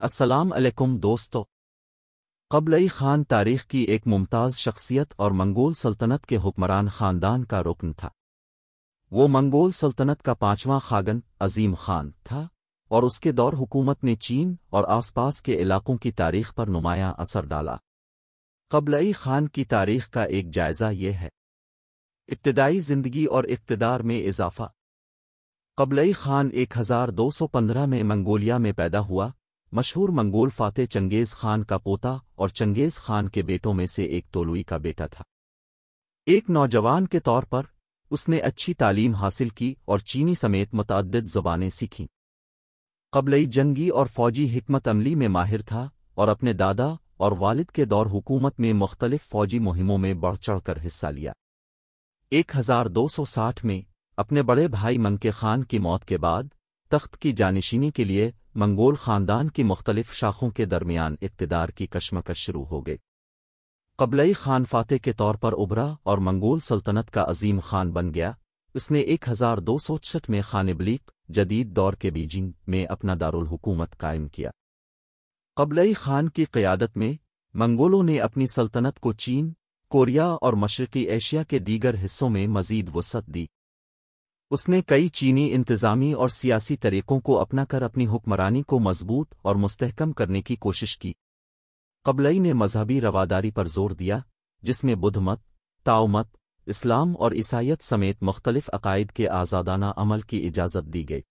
अस्सलाम अलैकुम दोस्तों। कबलई खान तारीख की एक मुमताज़ शख्सियत और मंगोल सल्तनत के हुक्मरान ख़ानदान का रुकन था। वो मंगोल सल्तनत का पांचवां खागन, अजीम खान, था और उसके दौर हुकूमत ने चीन और आसपास के इलाकों की तारीख पर नुमायां असर डाला। कबलई खान की तारीख का एक जायज़ा ये है। इब्तदाई ज़िंदगी और इकतदार में इजाफा। कबलई खान 1215 में मंगोलिया में पैदा हुआ मशहूर मंगोल फाते चंगेज खान का पोता और चंगेज खान के बेटों में से एक तोलुई का बेटा था। एक नौजवान के तौर पर, उसने अच्छी तालीम हासिल की और चीनी समेत मुतद ज़बानें सीखीं। कबलई जंगी और फौजी हिकमत अमली में माहिर था और अपने दादा और वालिद के दौर हुकूमत में मुख्तलिफ़ फौजी मुहिमों में बढ़ चढ़कर हिस्सा लिया। एक हज़ार दो सौ साठ में, अपने बड़े भाई मंके खान की मौत के बाद, तख्त की जानशीनी के लिए मंगोल ख़ानदान की मुख्तलिफ़ शाखों के दरमियान इकतदार की कश्मकश शुरू हो गई। कबलई खान फाते के तौर पर उभरा और मंगोल सल्तनत का अजीम खान बन गया। उसने एक हज़ार दो सौ छठ में खानबलीक जदीद दौर के बीजिंग में अपना दारुल हुकूमत कायम किया। कबलई खान की क़ियादत में मंगोलों ने अपनी सल्तनत को चीन, कोरिया और मशरकी एशिया के दीगर हिस्सों में मजीद वसत दी। उसने कई चीनी इंतज़ामी और सियासी तरीकों को अपनाकर अपनी हुक्मरानी को मज़बूत और मुस्तहकम करने की कोशिश की। कबलई ने मजहबी रवादारी पर ज़ोर दिया, जिसमें बुद्धमत ताओमत इस्लाम और ईसाइत समेत मुख्तलिफ़ अकायद के आज़ादाना अमल की इजाज़त दी गई।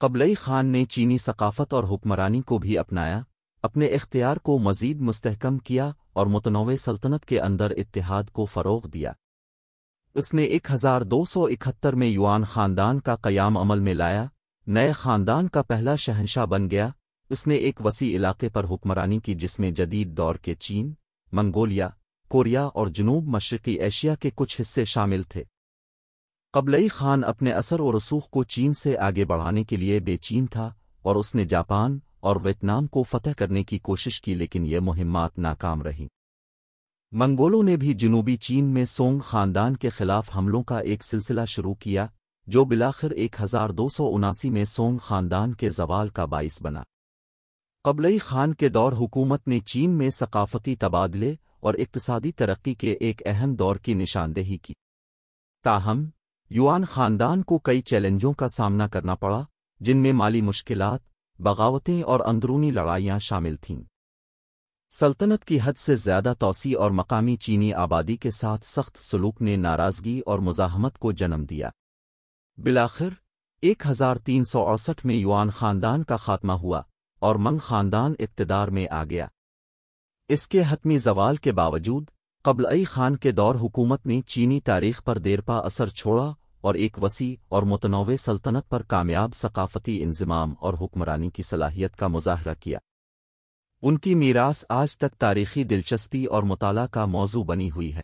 कबलई खान ने चीनी सकाफत और हुक्मरानी को भी अपनाया, अपने इख्तियार को मजीद मुस्तहकम किया और मुतनवे सल्तनत के अंदर इतिहाद को फ़रोग दिया। उसने एक हज़ार दो सौ इकहत्तर में युआन खानदान का कयाम अमल में लाया। नए खानदान का पहला शहनशाह बन गया। उसने एक वसी इलाके पर हुक्मरानी की जिसमें जदीद दौर के चीन, मंगोलिया, कोरिया और जनूब मशरकी एशिया के कुछ हिस्से शामिल थे। कबलई खान अपने असर और रसूख को चीन से आगे बढ़ाने के लिए बेचीन था और उसने जापान और वियतनाम को फतह करने की कोशिश की, लेकिन ये मुहिमात नाकाम रहीं। मंगोलों ने भी जनूबी चीन में सोंग खानदान के खिलाफ हमलों का एक सिलसिला शुरू किया, जो बिलाखिर एक हज़ार दो सौ उनासी में सोंग खानदान के जवाल का बाइस बना। कबलई खान के दौर हुकूमत ने चीन में सकाफती तबादले और इकतसादी तरक्की के एक अहम दौर की निशानदेही की। ताहम, युआन खानदान को कई चैलेंजों का सामना करना पड़ा, जिनमें माली मुश्किलात, बगावतें और अंदरूनी लड़ाइयाँ शामिल थीं। सल्तनत की हद से ज़्यादा तोसी और मकामी चीनी आबादी के साथ सख्त सलूक ने नाराज़गी और मुजाहमत को जन्म दिया। बिलाखिर, एक हज़ार तीन सौ अड़सठ में युआन खानदान का खात्मा हुआ और मंग खानदान इकतदार में आ गया। इसके हतमी जवाल के बावजूद, कबलई खान के दौर हुकूमत ने चीनी तारीख पर देरपा असर छोड़ा और एक वसी और मुतनवे सल्तनत पर कामयाब सकाफती इंजमाम और हुक्मरानी की सलाहियत का मुजाहरा किया। उनकी मीरास आज तक तारीखी दिलचस्पी और मुताला का मौजू बनी हुई है।